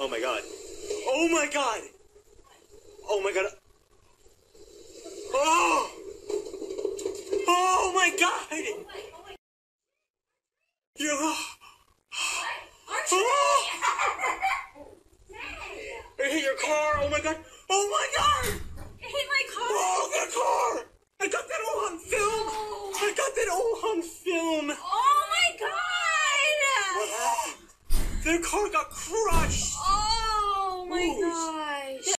Oh my god. Oh my god! Oh my god. Oh! Oh my god! You know. Oh! It hit your car! Oh my god! Oh my god! It hit my car! Oh, the car! I got that all on film! Oh. I got that all on film! Oh my god! What? Their car got crushed! Oh.